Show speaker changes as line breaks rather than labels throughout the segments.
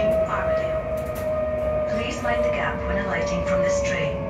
Armadale. Please mind the gap when alighting from this train.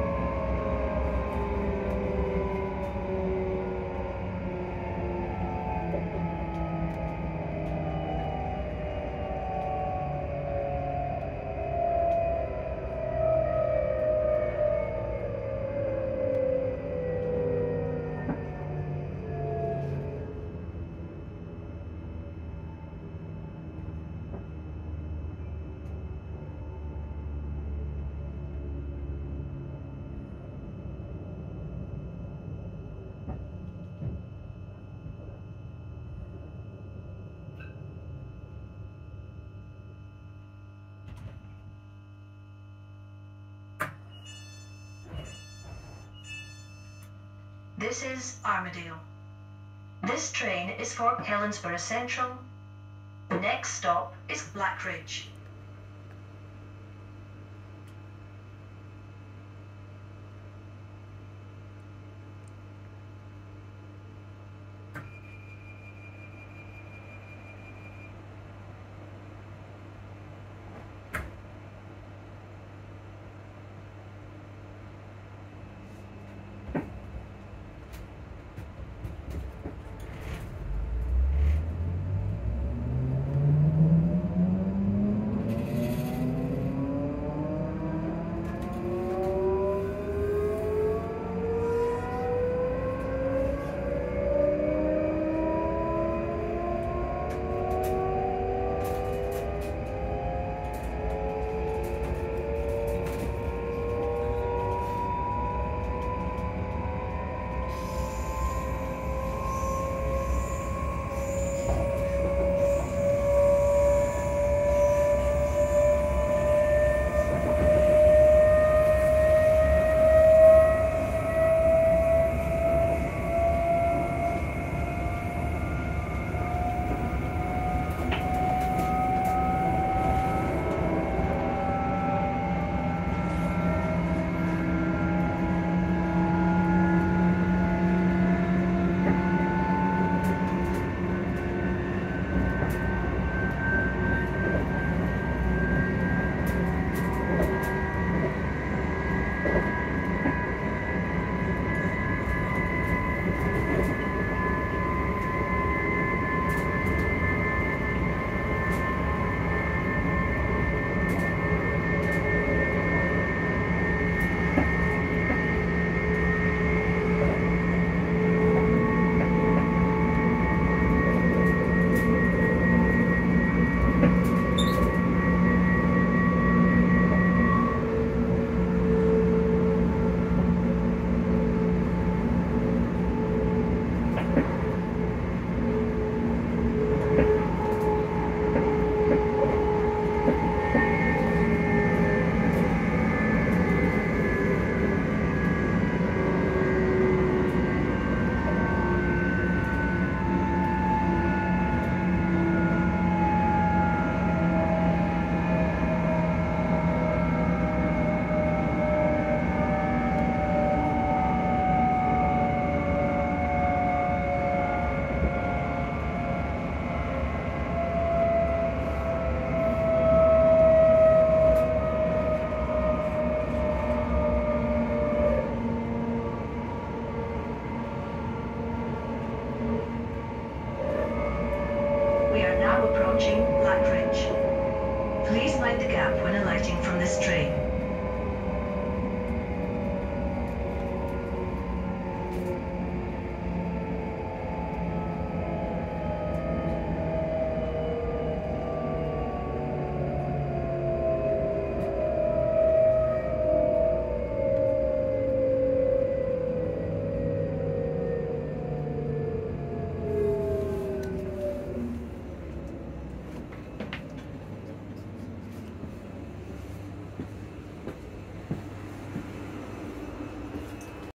This is Armadale. This train is for Helensburgh Central. The next stop is Blackridge. Approaching Blackridge. Please mind the gap when alighting from this train.